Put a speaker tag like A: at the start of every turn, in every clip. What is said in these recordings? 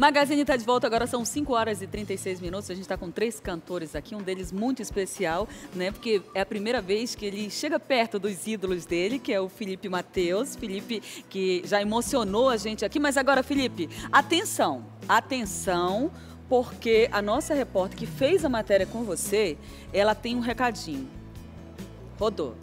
A: Magazine está de volta, agora são 5 horas e 36 minutos. A gente está com três cantores aqui, um deles muito especial, né? Porque é a primeira vez que ele chega perto dos ídolos dele, que é o Felipe Mateus. Felipe, que já emocionou a gente aqui. Mas agora, Felipe, atenção, atenção, porque a nossa repórter que fez a matéria com você, ela tem um recadinho. Rodou.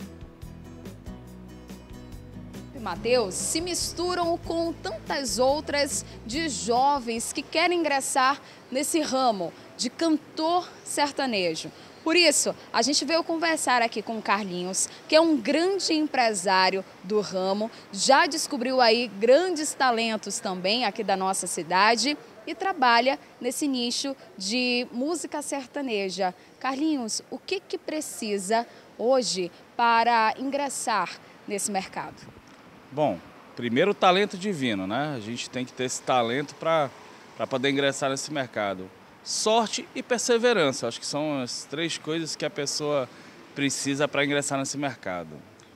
B: Mateus se misturam com tantas outras de jovens que querem ingressar nesse ramo de cantor sertanejo. Por isso, a gente veio conversar aqui com o Carlinhos, que é um grande empresário do ramo, já descobriu aí grandes talentos também aqui da nossa cidade e trabalha nesse nicho de música sertaneja. Carlinhos, o que, que precisa hoje para ingressar nesse mercado?
C: Bom, primeiro o talento divino, né? A gente tem que ter esse talento para poder ingressar nesse mercado. Sorte e perseverança, acho que são as três coisas que a pessoa precisa para ingressar nesse mercado.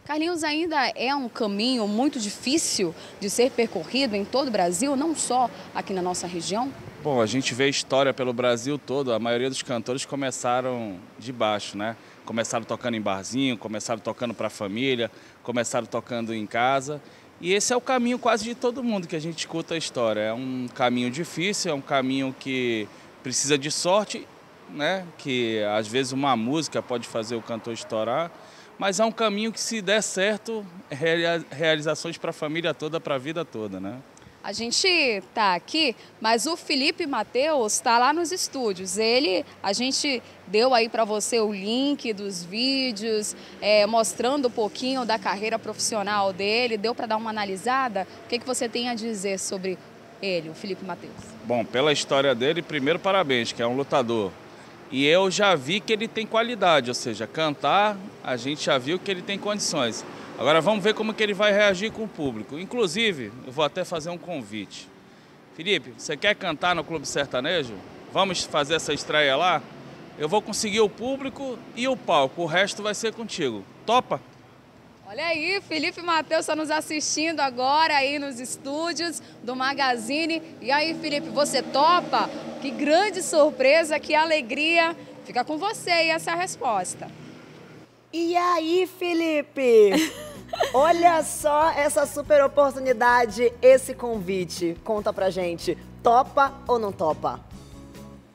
B: Carlinhos, ainda é um caminho muito difícil de ser percorrido em todo o Brasil, não só aqui na nossa região?
C: Bom, a gente vê história pelo Brasil todo, a maioria dos cantores começaram de baixo, né? Começaram tocando em barzinho, começaram tocando para a família, começaram tocando em casa. E esse é o caminho quase de todo mundo que a gente escuta a história. É um caminho difícil, é um caminho que precisa de sorte, né? Que às vezes uma música pode fazer o cantor estourar, mas é um caminho que se der certo, realizações para a família toda, para a vida toda, né?
B: A gente está aqui, mas o Felipe Mateus está lá nos estúdios. Ele, a gente deu aí para você o link dos vídeos, é, mostrando um pouquinho da carreira profissional dele. Deu para dar uma analisada? O que, que você tem a dizer sobre ele, o Felipe Mateus?
C: Bom, pela história dele, primeiro parabéns, que é um lutador. E eu já vi que ele tem qualidade, ou seja, cantar, a gente já viu que ele tem condições. Agora vamos ver como que ele vai reagir com o público. Inclusive, eu vou até fazer um convite. Felipe, você quer cantar no Clube Sertanejo? Vamos fazer essa estreia lá? Eu vou conseguir o público e o palco, o resto vai ser contigo. Topa?
B: Olha aí, Felipe Matheus está nos assistindo agora aí nos estúdios do Magazine. E aí, Felipe, você topa? Que grande surpresa, que alegria. Fica com você e essa é a resposta.
D: E aí, Felipe? Olha só essa super oportunidade, esse convite. Conta pra gente, topa ou não topa?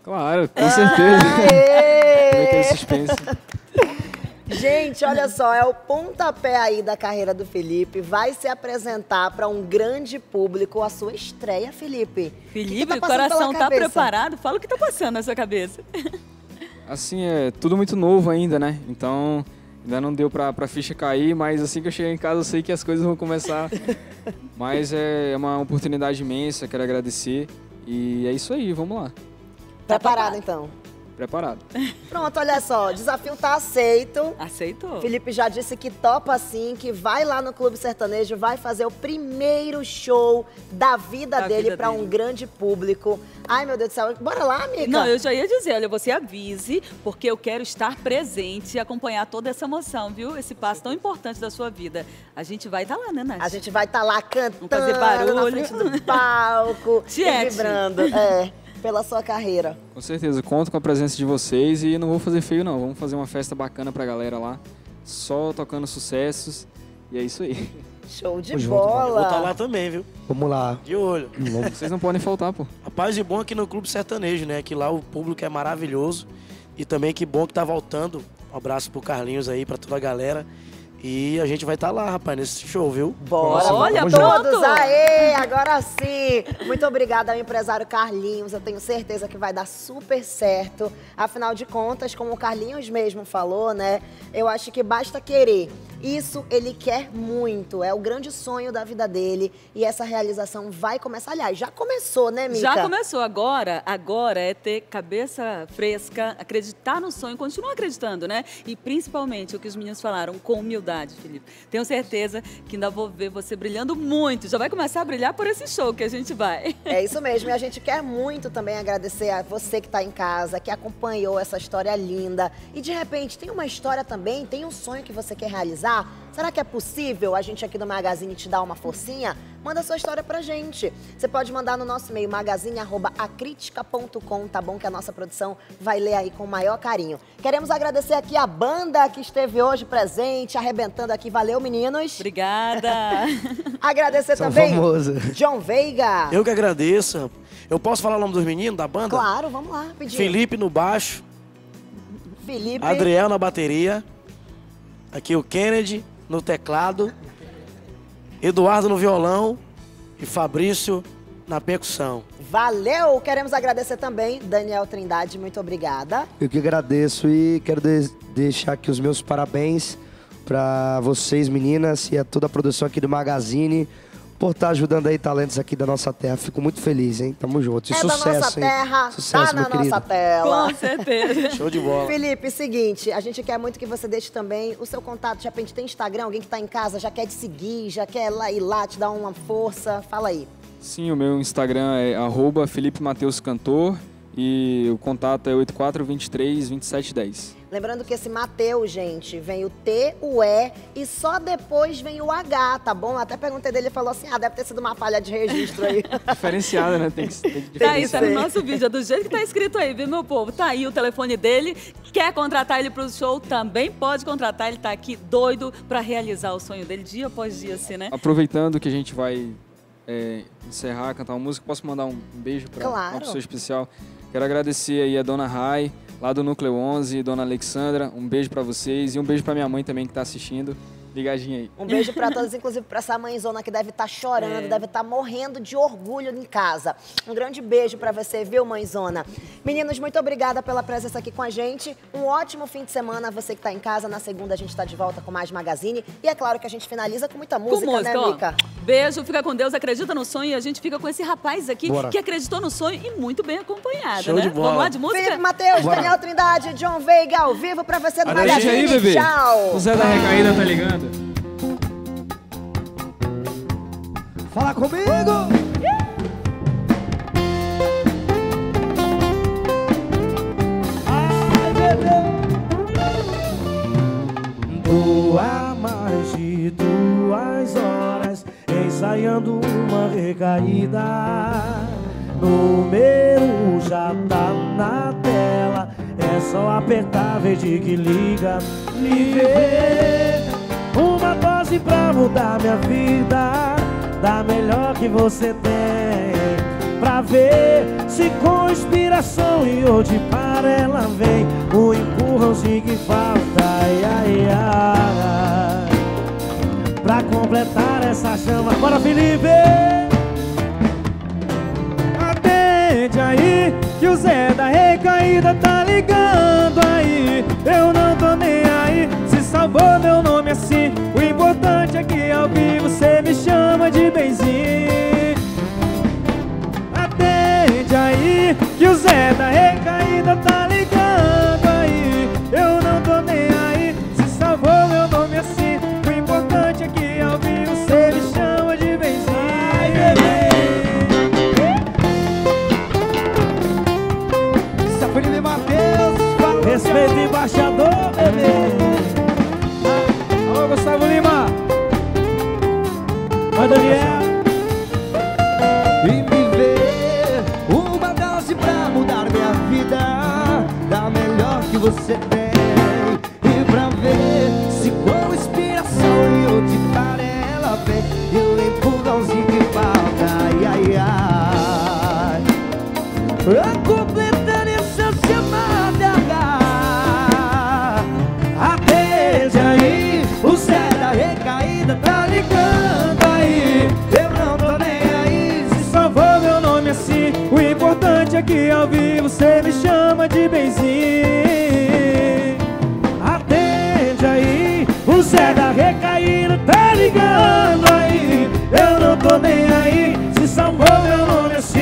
E: Claro, com certeza. Aê! suspense.
D: Gente, olha só, é o pontapé aí da carreira do Felipe. Vai se apresentar para um grande público a sua estreia, Felipe.
A: Felipe, que que tá o coração tá preparado? Fala o que tá passando na sua cabeça.
E: Assim, é tudo muito novo ainda, né? Então, Ainda não deu pra, pra ficha cair, mas assim que eu chegar em casa eu sei que as coisas vão começar. mas é uma oportunidade imensa, quero agradecer. E é isso aí, vamos lá.
D: Preparado então?
E: Preparado.
D: Pronto, olha só, desafio tá aceito.
A: Aceitou.
D: Felipe já disse que topa sim, que vai lá no Clube Sertanejo, vai fazer o primeiro show da vida da dele para um grande público. Ai, meu Deus do céu, bora lá, amiga?
A: Não, eu já ia dizer, olha, você avise, porque eu quero estar presente e acompanhar toda essa emoção, viu? Esse passo tão importante da sua vida. A gente vai estar tá lá, né, Nath?
D: A gente vai estar tá lá cantando,
A: Vamos fazer barulho.
D: na frente do palco, vibrando. É pela sua carreira.
E: Com certeza, conto com a presença de vocês e não vou fazer feio não, vamos fazer uma festa bacana pra galera lá, só tocando sucessos e é isso aí.
D: Show de bola!
F: Vou estar tá lá também, viu?
G: Vamos lá.
F: De olho.
E: Vocês não podem faltar, pô.
F: Rapaz, e bom aqui no Clube Sertanejo, né? Que lá o público é maravilhoso. E também que bom que tá voltando. Um abraço pro Carlinhos aí, pra toda a galera. E a gente vai estar tá lá, rapaz, nesse show, viu?
D: Bora! Olha, todos! Aê, agora sim! Muito obrigada ao empresário Carlinhos. Eu tenho certeza que vai dar super certo. Afinal de contas, como o Carlinhos mesmo falou, né? Eu acho que basta querer. Isso ele quer muito, é o grande sonho da vida dele e essa realização vai começar. Aliás, já começou, né, Mica?
A: Já começou. Agora, agora é ter cabeça fresca, acreditar no sonho, continuar acreditando, né? E principalmente o que os meninos falaram, com humildade, Felipe. Tenho certeza que ainda vou ver você brilhando muito. Já vai começar a brilhar por esse show que a gente vai.
D: É isso mesmo. E a gente quer muito também agradecer a você que está em casa, que acompanhou essa história linda. E de repente tem uma história também, tem um sonho que você quer realizar Será que é possível a gente aqui do Magazine te dar uma forcinha? manda sua história pra gente. Você pode mandar no nosso e-mail magazine@acritica.com, tá bom? Que a nossa produção vai ler aí com o maior carinho. Queremos agradecer aqui a banda que esteve hoje presente, arrebentando aqui. Valeu, meninos.
A: Obrigada.
D: Agradecer
F: São
D: também
F: famoso.
D: John Veiga.
F: Eu que agradeço. Eu posso falar o nome dos meninos da banda?
D: Claro, vamos lá, pedir.
F: Felipe no baixo,
D: Felipe.
F: Adriel na bateria, aqui o Kennedy no teclado, Eduardo no violão e Fabrício na percussão.
D: Valeu! Queremos agradecer também Daniel Trindade, muito obrigada.
G: Eu que agradeço e quero de- deixar aqui os meus parabéns para vocês, meninas, e a toda a produção aqui do Magazine por estar ajudando aí talentos aqui da nossa terra. Fico muito feliz, hein? Tamo junto. E
D: é
G: sucesso,
D: da nossa
G: hein?
D: terra,
G: Sucesso,
D: tá na
G: querido.
D: nossa tela.
A: Com certeza.
F: Show de bola.
D: Felipe, seguinte, a gente quer muito que você deixe também o seu contato. De repente tem Instagram, alguém que tá em casa já quer te seguir, já quer lá ir lá te dar uma força. Fala aí.
E: Sim, o meu Instagram é arroba Felipe Mateus Cantor e o contato é 8423-2710.
D: Lembrando que esse Mateus, gente, vem o T, o E e só depois vem o H, tá bom? Até perguntei dele, ele falou assim: ah, deve ter sido uma falha de registro aí.
E: Diferenciada, né? Tem que, tem que
A: Tá aí, tá no nosso vídeo, é do jeito que tá escrito aí, viu, meu povo? Tá aí o telefone dele. Quer contratar ele pro show? Também pode contratar. Ele tá aqui doido pra realizar o sonho dele dia após dia, assim, né?
E: Aproveitando que a gente vai é, encerrar, cantar uma música, posso mandar um beijo para
D: Claro.
E: uma pessoa especial. Quero agradecer aí a Dona Rai, lá do Núcleo 11, Dona Alexandra, um beijo para vocês e um beijo para minha mãe também que tá assistindo. Ligadinha aí.
D: Um beijo pra todos, inclusive pra essa mãezona que deve estar chorando,
A: É.
D: deve estar morrendo de orgulho em casa. Um grande beijo pra você, viu, mãezona? Meninos, muito obrigada pela presença aqui com a gente. Um ótimo fim de semana. Você que tá em casa, na segunda a gente tá de volta com mais Magazine. E é claro que a gente finaliza com muita música,
A: com música,
D: né. Mica?
A: Beijo, fica com Deus, acredita no sonho e a gente fica com esse rapaz aqui
G: Bora.
A: que acreditou no sonho e muito bem acompanhado,
F: Show
A: né?
F: de bola.
A: Vamos lá de música?
D: Felipe Matheus,
G: Bora.
D: Daniel Trindade, John Veiga, ao vivo pra você no
F: Olha
D: Magazine.
E: aí, bebê.
D: Tchau!
E: O Zé da Recaída tá ligando?
G: Fala comigo! Ai, bebê!
F: Mais de duas horas ensaiando uma recaída. Número já tá na tela, é só apertar, verde que liga. Livrei uma dose pra mudar minha vida, da melhor que você tem. Pra ver se com inspiração e hoje para ela vem o empurrãozinho que falta. Ai, ai, ai. Pra completar essa chama, bora Felipe! Atende aí, que o Zé da recaída tá ligando aí. Eu não tô nem aí, se salvou meu nome assim. O importante é que ao vivo você me chama de benzinho. Atende aí, que o Zé da recaída tá que você
G: tem. E pra ver se com inspiração e onde ela vem. E o empurrãozinho que falta ai ai ai. Pra completar essa chamada atende aí o Zé da recaída tá ligando aí. Eu não tô nem aí
F: Se salvou meu nome assim, o importante é que ao vivo você me chama de benzinho. Aí, o Zé da recaída tá ligando aí. Eu não tô nem aí, se salvou meu nome assim.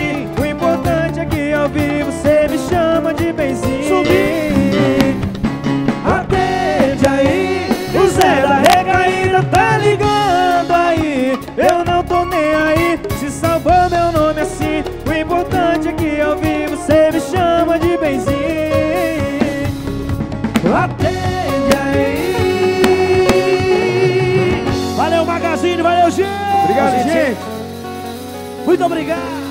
H: Muito obrigado.